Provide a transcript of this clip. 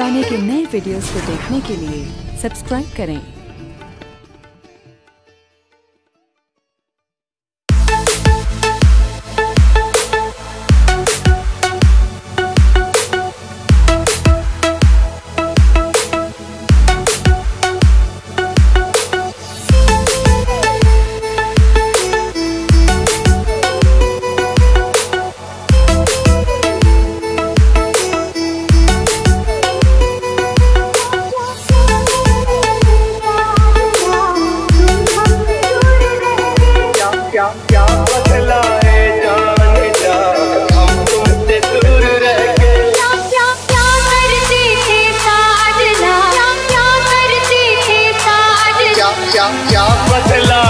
गाने के नए वीडियोस को देखने के लिए सब्सक्राइब करें। क्या क्या बदला?